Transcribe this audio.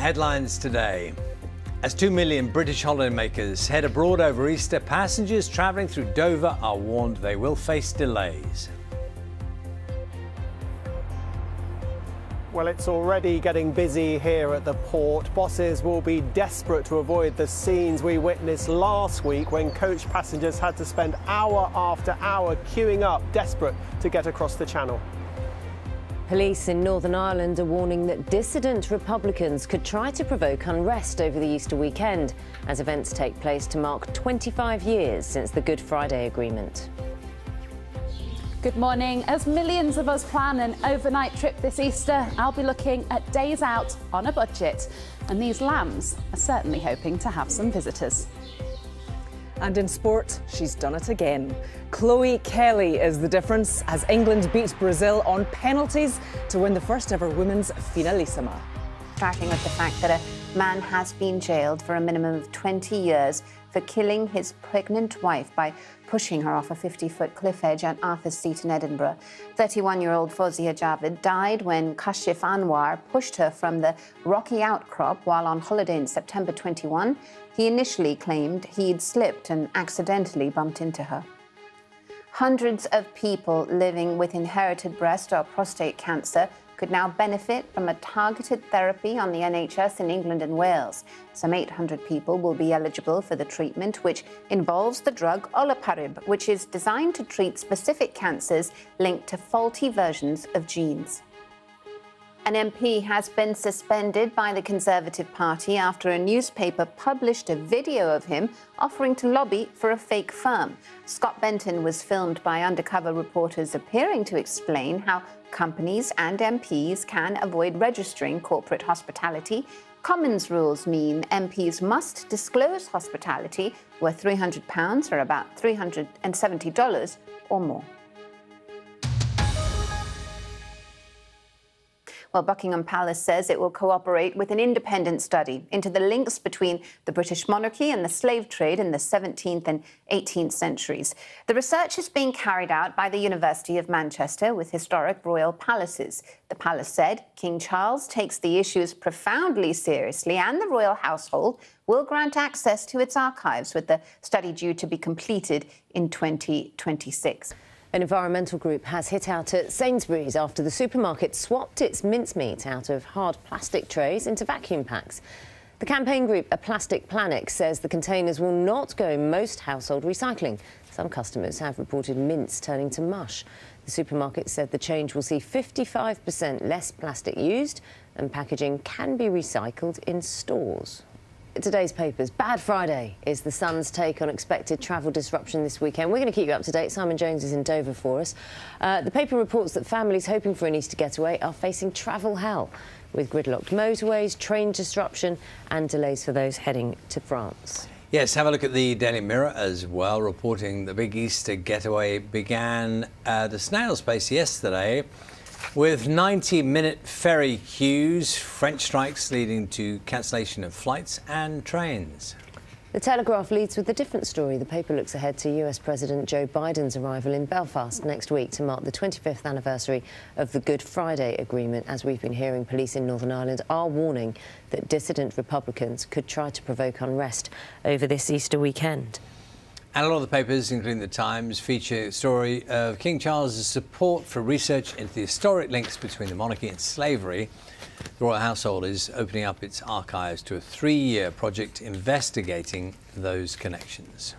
headlines today. As 2 million British holidaymakers head abroad over Easter, passengers travelling through Dover are warned they will face delays. Well, it's already getting busy here at the port. Bosses will be desperate to avoid the scenes we witnessed last week when coach passengers had to spend hour after hour queuing up, desperate to get across the channel. Police in Northern Ireland are warning that dissident Republicans could try to provoke unrest over the Easter weekend as events take place to mark 25 years since the Good Friday Agreement. Good morning. As millions of us plan an overnight trip this Easter, I'll be looking at days out on a budget. And these lambs are certainly hoping to have some visitors. And in sport, she's done it again. Chloe Kelly is the difference as England beats Brazil on penalties to win the first ever women's finalissima. Starting with the fact that a man has been jailed for a minimum of 20 years for killing his pregnant wife by pushing her off a 50-foot cliff edge at Arthur's Seat in Edinburgh. 31-year-old Fawziyah Javed died when Kashif Anwar pushed her from the rocky outcrop while on holiday in September 21. He initially claimed he'd slipped and accidentally bumped into her. Hundreds of people living with inherited breast or prostate cancer could now benefit from a targeted therapy on the NHS in England and Wales. Some 800 people will be eligible for the treatment, which involves the drug olaparib, which is designed to treat specific cancers linked to faulty versions of genes. An MP has been suspended by the Conservative Party after a newspaper published a video of him offering to lobby for a fake firm. Scott Benton was filmed by undercover reporters appearing to explain how companies and MPs can avoid registering corporate hospitality. Commons rules mean MPs must disclose hospitality worth £300 or about $370 or more. Well, Buckingham Palace says it will cooperate with an independent study into the links between the British monarchy and the slave trade in the 17th and 18th centuries. The research is being carried out by the University of Manchester with historic royal palaces. The palace said King Charles takes the issues profoundly seriously and the royal household will grant access to its archives, with the study due to be completed in 2026. An environmental group has hit out at Sainsbury's after the supermarket swapped its mincemeat out of hard plastic trays into vacuum packs. The campaign group A Plastic Planet says the containers will not go in most household recycling. Some customers have reported mince turning to mush. The supermarket said the change will see 55% less plastic used and packaging can be recycled in stores. Today's papers. Bad Friday is the Sun's take on expected travel disruption this weekend. We're going to keep you up to date. Simon Jones is in Dover for us. Uh, the paper reports that families hoping for an Easter getaway are facing travel hell with gridlocked motorways, train disruption and delays for those heading to France. Yes, have a look at the Daily Mirror as well, reporting the big Easter getaway began at the snail's pace yesterday with 90 minute ferry queues, French strikes leading to cancellation of flights and trains. The Telegraph leads with a different story. The paper looks ahead to US President Joe Biden's arrival in Belfast next week to mark the 25th anniversary of the Good Friday Agreement. As we've been hearing, police in Northern Ireland are warning that dissident Republicans could try to provoke unrest over this Easter weekend. And a lot of the papers, including The Times, feature a story of King Charles's support for research into the historic links between the monarchy and slavery. The royal household is opening up its archives to a three-year project investigating those connections.